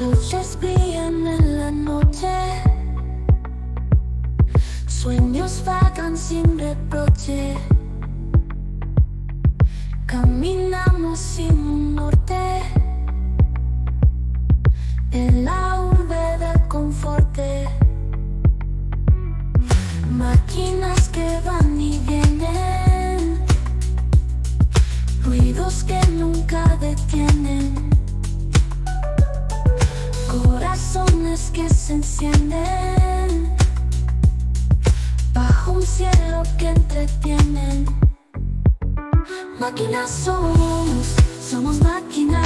Luces brillan en la noche, sueños vagan sin reproche, caminamos sin un norte. En Corazones que se encienden Bajo un cielo que entretienen. Máquinas somos, somos máquinas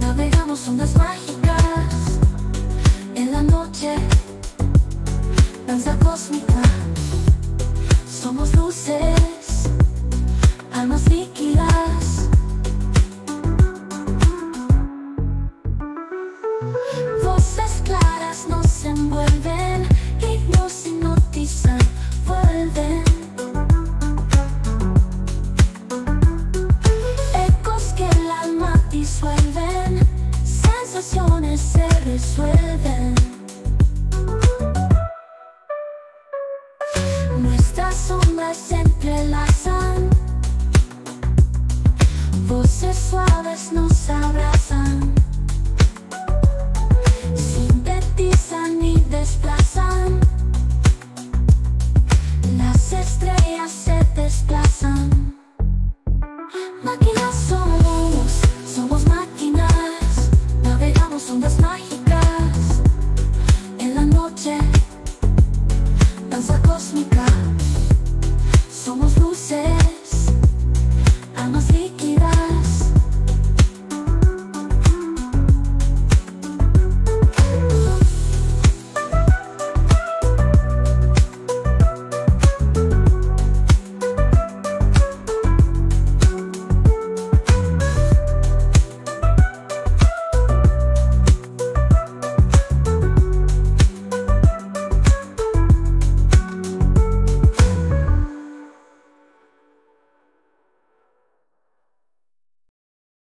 Navegamos ondas mágicas. En la noche, danza cósmica Somos luces, I swear that